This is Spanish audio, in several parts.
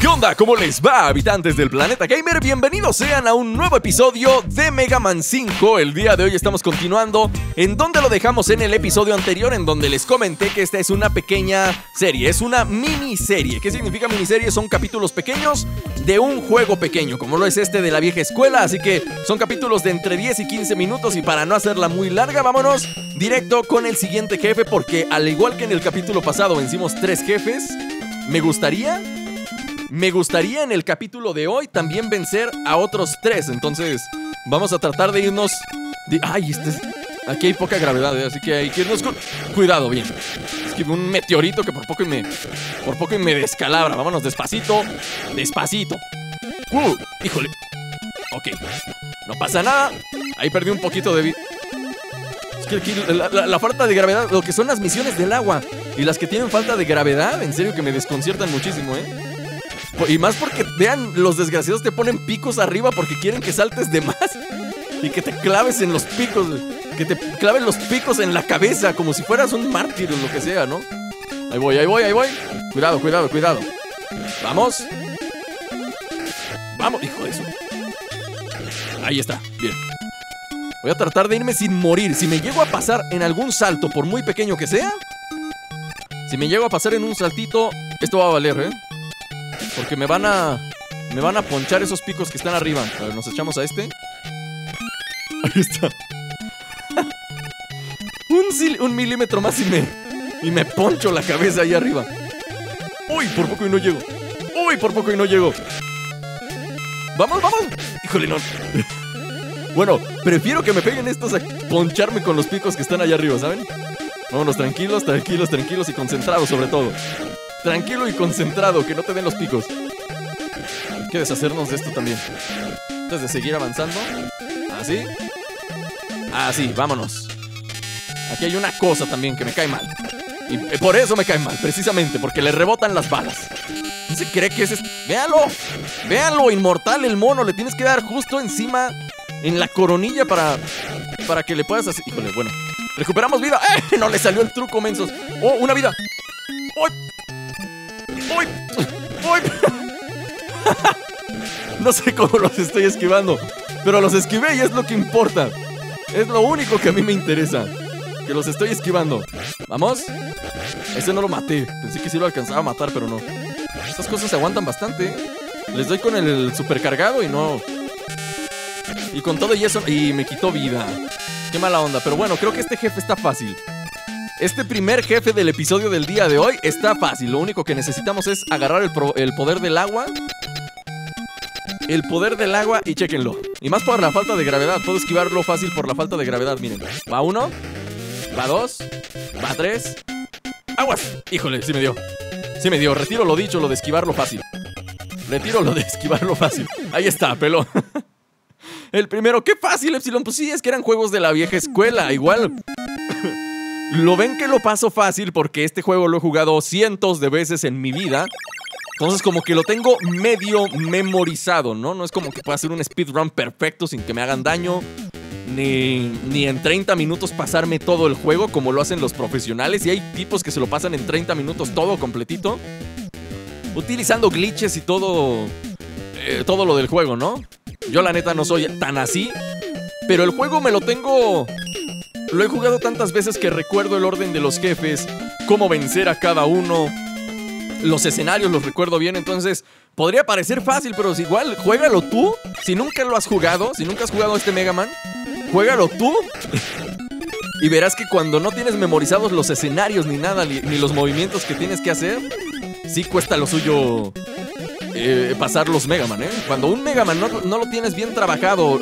¿Qué onda? ¿Cómo les va, habitantes del planeta gamer? Bienvenidos sean a un nuevo episodio de Mega Man 5. El día de hoy estamos continuando en donde lo dejamos en el episodio anterior, en donde les comenté que esta es una pequeña serie, es una miniserie. ¿Qué significa miniserie? Son capítulos pequeños de un juego pequeño, como lo es este de la vieja escuela. Así que son capítulos de entre 10 y 15 minutos. Y para no hacerla muy larga, vámonos directo con el siguiente jefe, porque al igual que en el capítulo pasado vencimos tres jefes, me gustaría me gustaría en el capítulo de hoy también vencer a otros tres. Entonces, vamos a tratar de irnos. Ay, este es... Aquí hay poca gravedad, ¿eh? así que hay que irnos con. Cuidado, bien. Es que un meteorito que por poco y me. Por poco y me descalabra. Vámonos despacito. Despacito. Uh, híjole. Ok. No pasa nada. Ahí perdí un poquito de vida. Es que aquí la, la falta de gravedad, lo que son las misiones del agua y las que tienen falta de gravedad, en serio que me desconciertan muchísimo, ¿eh? Y más porque, vean, los desgraciados te ponen picos arriba porque quieren que saltes de más. Y que te claves en los picos. Que te claven los picos en la cabeza, como si fueras un mártir o lo que sea, ¿no? Ahí voy, ahí voy, ahí voy. Cuidado, cuidado, cuidado. Vamos. Vamos, hijo de eso. Ahí está, bien. Voy a tratar de irme sin morir. Si me llego a pasar en algún salto, por muy pequeño que sea, si me llego a pasar en un saltito, esto va a valer, ¿eh? Porque me van a... Me van a ponchar esos picos que están arriba. A ver, nos echamos a este. Ahí está. un, un milímetro más y me... Y me poncho la cabeza ahí arriba. Uy, por poco y no llego. Uy, por poco y no llego. Vamos, vamos. Híjole, no. bueno, prefiero que me peguen estos a poncharme con los picos que están allá arriba, ¿saben? Vámonos tranquilos, tranquilos, tranquilos y concentrados sobre todo. Tranquilo y concentrado, que no te den los picos. Hay que deshacernos de esto también. Antes de seguir avanzando. Así. Así, vámonos. Aquí hay una cosa también que me cae mal. Y por eso me cae mal, precisamente, porque le rebotan las balas. ¿No se cree que es ¡Véanlo! ¡Véanlo! Inmortal el mono. Le tienes que dar justo encima en la coronilla para, para que le puedas hacer. Híjole, bueno. Recuperamos vida. ¡Eh! No le salió el truco, mensos. ¡Oh, una vida! ¡Oh! ¡Uy! ¡Uy! no sé cómo los estoy esquivando, pero los esquivé y es lo que importa. Es lo único que a mí me interesa. Que los estoy esquivando. ¿Vamos? Ese no lo maté. Pensé que sí lo alcanzaba a matar, pero no. Estas cosas se aguantan bastante. Les doy con el supercargado y no. Y con todo y eso. Y me quitó vida. Qué mala onda. Pero bueno, creo que este jefe está fácil. Este primer jefe del episodio del día de hoy está fácil. Lo único que necesitamos es agarrar el, poder del agua. El poder del agua y chequenlo. Y más por la falta de gravedad. Puedo esquivarlo fácil por la falta de gravedad. Miren. Va uno. Va dos. Va tres. ¡Aguas! Híjole, sí me dio. Sí me dio. Retiro lo dicho, lo de esquivarlo fácil. Retiro lo de esquivarlo fácil. Ahí está, pelo. El primero, qué fácil, Epsilon. Pues sí, es que eran juegos de la vieja escuela. Igual. Lo ven que lo paso fácil porque este juego lo he jugado cientos de veces en mi vida. Entonces como que lo tengo medio memorizado, ¿no? No es como que pueda hacer un speedrun perfecto sin que me hagan daño. Ni, ni en 30 minutos pasarme todo el juego como lo hacen los profesionales. Y hay tipos que se lo pasan en 30 minutos todo completito. Utilizando glitches y todo... Eh, todo lo del juego, ¿no? Yo la neta no soy tan así. Pero el juego me lo tengo lo he jugado tantas veces que recuerdo el orden de los jefes, cómo vencer a cada uno. Los escenarios los recuerdo bien, entonces podría parecer fácil, pero igual, juégalo tú. Si nunca lo has jugado, si nunca has jugado este Mega Man, juégalo tú. y verás que cuando no tienes memorizados los escenarios ni nada, ni, los movimientos que tienes que hacer, sí cuesta lo suyo eh, pasar los Mega Man, ¿eh? Cuando un Mega Man no, lo tienes bien trabajado,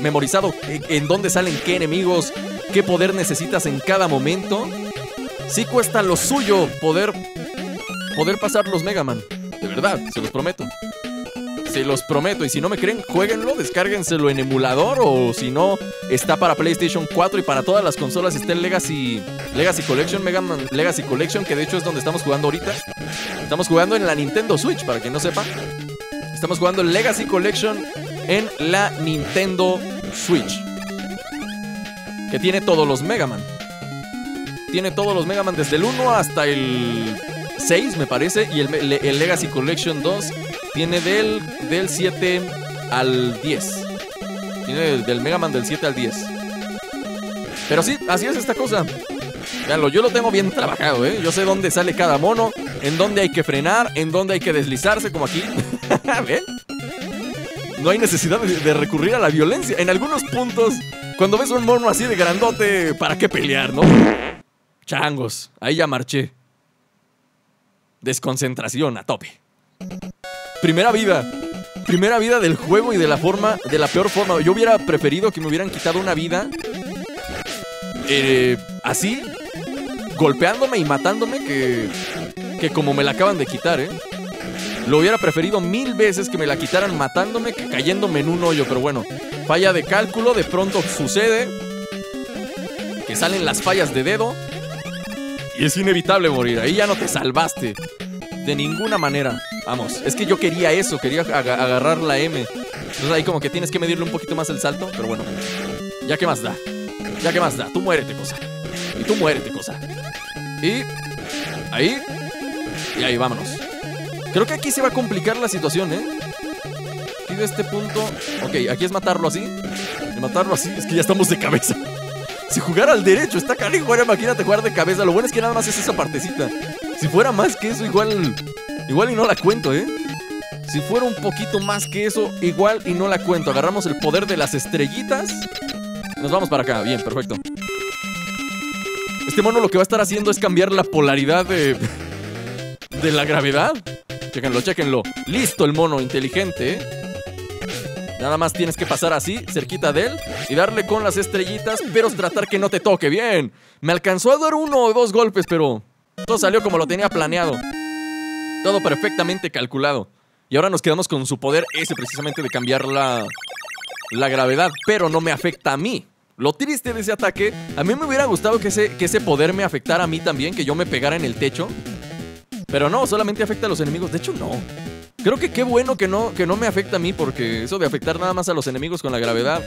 memorizado, en dónde salen qué enemigos, qué poder necesitas en cada momento, sí cuesta lo suyo poder, poder pasar los Mega Man. De verdad, se los prometo. Se los prometo. Y si no me creen, jueguenlo, descárguenselo en emulador. O si no, está para PlayStation 4 y para todas las consolas está el Legacy, Legacy Collection, Mega Man Legacy Collection, que de hecho es donde estamos jugando ahorita. Estamos jugando en la Nintendo Switch, para quien no sepa. Estamos jugando Legacy Collection en la Nintendo Switch que tiene todos los Mega Man. Tiene todos los Mega Man desde el 1 hasta el 6, me parece. Y el, Legacy Collection 2 tiene del, del 7 al 10. Tiene del, del Mega Man del 7 al 10. Pero sí, así es esta cosa. Veanlo, yo lo tengo bien trabajado, ¿eh? Yo sé dónde sale cada mono, en dónde hay que frenar, en dónde hay que deslizarse, como aquí. ¿Ven? No hay necesidad de recurrir a la violencia. En algunos puntos, cuando ves un mono así de grandote, ¿para qué pelear, no? Changos, ahí ya marché. Desconcentración a tope. Primera vida. Primera vida del juego y de la forma, de la peor forma. Yo hubiera preferido que me hubieran quitado una vida. eh, así, golpeándome y matándome que, que como me la acaban de quitar, ¿eh? Lo hubiera preferido mil veces que me la quitaran matándome que cayéndome en un hoyo, pero bueno, falla de cálculo, de pronto sucede que salen las fallas de dedo y es inevitable morir. Ahí ya no te salvaste de ninguna manera. Vamos, es que yo quería eso, quería aga- agarrar la M. Entonces ahí como que tienes que medirle un poquito más el salto, pero bueno, ya que más da. Ya que más da, tú muérete, cosa. Y tú muérete, cosa. Y ahí y ahí vámonos. Creo que aquí se va a complicar la situación, ¿eh? Este punto. Ok, aquí es matarlo así. Matarlo así, es que ya estamos de cabeza. Si jugara al derecho, está cariño. Ahora imagínate jugar de cabeza. Lo bueno es que nada más es esa partecita. Si fuera más que eso, igual. Igual y no la cuento, ¿eh? Si fuera un poquito más que eso, igual y no la cuento. Agarramos el poder de las estrellitas. Nos vamos para acá. Bien, perfecto. Este mono lo que va a estar haciendo es cambiar la polaridad de. de la gravedad. Chéquenlo, chéquenlo. Listo el mono, inteligente, ¿eh? Nada más tienes que pasar así, cerquita de él, y darle con las estrellitas, pero tratar que no te toque. Bien. Me alcanzó a dar uno o dos golpes, pero todo salió como lo tenía planeado. Todo perfectamente calculado. Y ahora nos quedamos con su poder ese precisamente de cambiar la, la gravedad, pero no me afecta a mí. Lo triste de ese ataque, a mí me hubiera gustado que ese, que ese poder me afectara a mí también, que yo me pegara en el techo. Pero no, solamente afecta a los enemigos. De hecho, no. Creo que qué bueno que no, que no me afecta a mí, porque eso de afectar nada más a los enemigos con la gravedad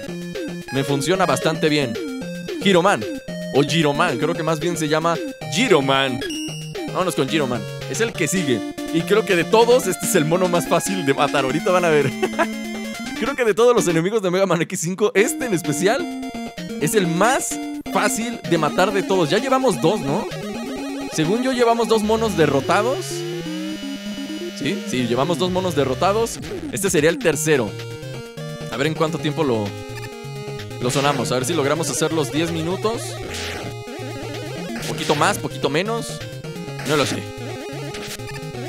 me funciona bastante bien. Giroman. O Giroman, creo que más bien se llama Giroman. Vámonos con Giroman. Es el que sigue. Y creo que de todos, este es el mono más fácil de matar. Ahorita van a ver. creo que de todos los enemigos de Mega Man X5, este en especial es el más fácil de matar de todos. Ya llevamos dos, ¿no? Según yo, llevamos dos monos derrotados. Sí, sí, llevamos dos monos derrotados. Este sería el tercero. A ver en cuánto tiempo lo, lo sonamos. A ver si logramos hacer los 10 minutos. Poquito más, poquito menos. No lo sé.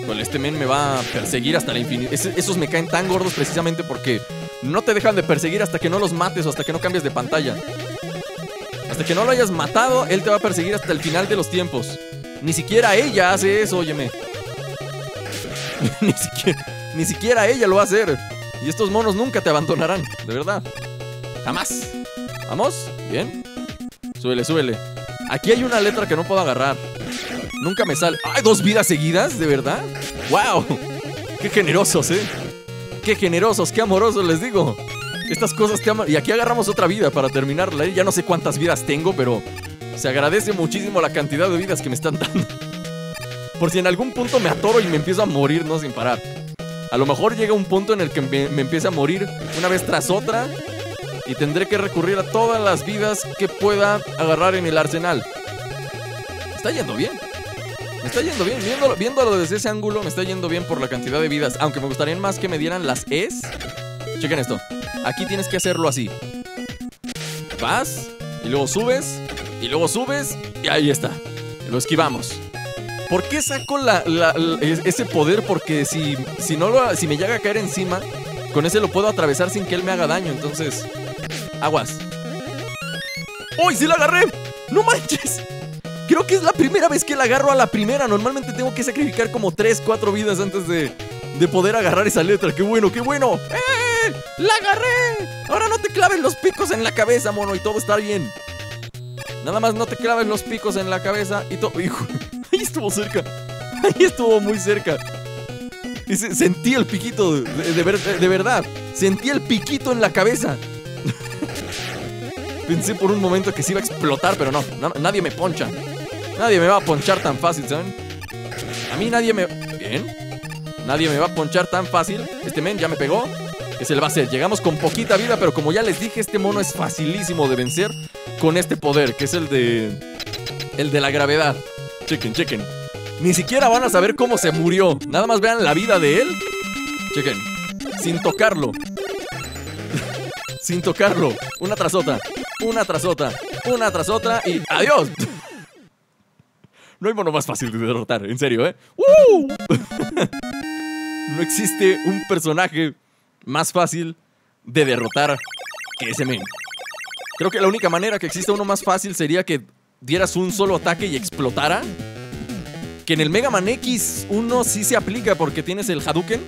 Bueno, este men me va a perseguir hasta la infinidad. Esos me caen tan gordos precisamente porque no te dejan de perseguir hasta que no los mates o hasta que no cambies de pantalla. Hasta que no lo hayas matado, él te va a perseguir hasta el final de los tiempos. Ni siquiera ella hace eso, óyeme. ni, siquiera, ni siquiera ella lo va a hacer. Y estos monos nunca te abandonarán, de verdad. Jamás. ¿Vamos? Bien. Súbele, súbele. Aquí hay una letra que no puedo agarrar. Nunca me sale. ¡Ay, dos vidas seguidas! ¿De verdad? ¡Wow! ¡Qué generosos, eh! ¡Qué generosos! ¡Qué amorosos, les digo! Estas cosas te aman. Y aquí agarramos otra vida para terminarla. ¿eh? Ya no sé cuántas vidas tengo, pero se agradece muchísimo la cantidad de vidas que me están dando. Por si en algún punto me atoro y me empiezo a morir, no sin parar. A lo mejor llega un punto en el que me, me empiece a morir una vez tras otra y tendré que recurrir a todas las vidas que pueda agarrar en el arsenal. Me está yendo bien. Me está yendo bien. Viéndolo, viéndolo desde ese ángulo, me está yendo bien por la cantidad de vidas. Aunque me gustaría más que me dieran las Es. Chequen esto. Aquí tienes que hacerlo así. Vas y luego subes y luego subes y ahí está. Lo esquivamos. ¿Por qué saco la, la- la- ese poder? Porque si, si, no lo, si me llega a caer encima, con ese lo puedo atravesar sin que él me haga daño. Entonces, aguas. ¡Uy, sí la agarré! ¡No manches! Creo que es la primera vez que la agarro a la primera. Normalmente tengo que sacrificar como 3, 4 vidas antes de, de poder agarrar esa letra. ¡Qué bueno, qué bueno! ¡Eh! ¡La agarré! Ahora no te claves los picos en la cabeza, mono, y todo está bien. Nada más no te claves los picos en la cabeza y todo. Hijo, estuvo cerca. Ahí estuvo muy cerca. Sentí el piquito, de, de ver- de verdad. Sentí el piquito en la cabeza. Pensé por un momento que se iba a explotar, pero no, na- nadie me poncha. Nadie me va a ponchar tan fácil, ¿saben? A mí nadie me... Bien. Nadie me va a ponchar tan fácil. Este men ya me pegó. Que se le va a hacer. Llegamos con poquita vida, pero como ya les dije, este mono es facilísimo de vencer con este poder, que es el de... El de la gravedad. Chequen, chequen. Ni siquiera van a saber cómo se murió. Nada más vean la vida de él. Chequen. Sin tocarlo. Sin tocarlo. Una tras otra. Una tras otra. Una tras otra. Y adiós. No hay mono más fácil de derrotar. En serio, ¿eh? ¡Uh! No existe un personaje más fácil de derrotar que ese men. Creo que la única manera que exista uno más fácil sería que dieras un solo ataque y explotara. Que en el Mega Man X uno sí se aplica porque tienes el Hadouken.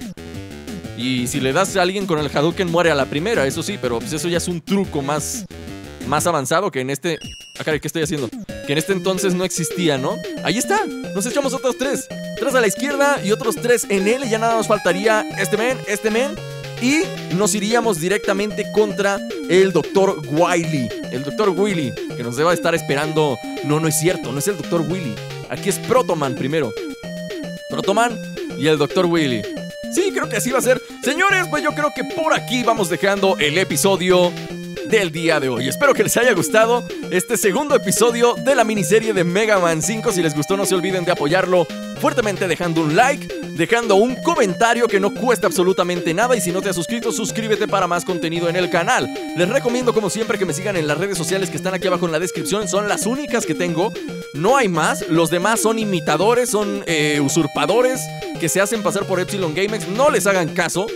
Y si le das a alguien con el Hadouken muere a la primera, eso sí, pero pues eso ya es un truco más, más avanzado que en este... Ah, caray, ¿qué estoy haciendo? Que en este entonces no existía, ¿no? Ahí está, nos echamos otros tres. Tres a la izquierda y otros tres en él. Y ya nada nos faltaría este men, este men. Y nos iríamos directamente contra el Dr. Wily. El Dr. Willy, que nos deba estar esperando. No, no es cierto, no es el Dr. Willy. Aquí es Protoman primero. Protoman y el Dr. Willy. Sí, creo que así va a ser. Señores, pues yo creo que por aquí vamos dejando el episodio del día de hoy. Espero que les haya gustado este segundo episodio de la miniserie de Mega Man 5. Si les gustó, no se olviden de apoyarlo fuertemente dejando un like, dejando un comentario que no cuesta absolutamente nada y si no te has suscrito, suscríbete para más contenido en el canal. Les recomiendo como siempre que me sigan en las redes sociales que están aquí abajo en la descripción, son las únicas que tengo, no hay más, los demás son imitadores, son eh, usurpadores que se hacen pasar por Epsilon GameX, no les hagan caso,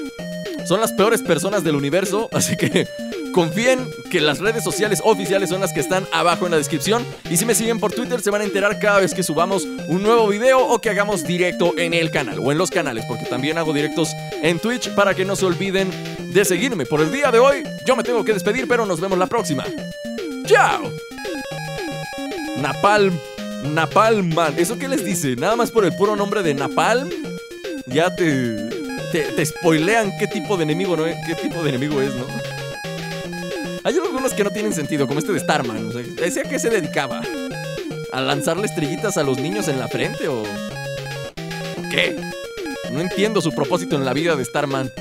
son las peores personas del universo, así que Confíen que las redes sociales oficiales son las que están abajo en la descripción. Y si me siguen por Twitter se van a enterar cada vez que subamos un nuevo video o que hagamos directo en el canal o en los canales, porque también hago directos en Twitch para que no se olviden de seguirme. Por el día de hoy yo me tengo que despedir, pero nos vemos la próxima. ¡Chao! Napalm. Napalman. ¿Eso qué les dice? Nada más por el puro nombre de Napalm. Ya te. Te, te spoilean qué tipo de enemigo no es, qué tipo de enemigo es, ¿no? Hay algunos que no tienen sentido, como este de Starman. O sea, ¿Decía que se dedicaba? ¿A lanzarle estrellitas a los niños en la frente o.? ¿Qué? No entiendo su propósito en la vida de Starman.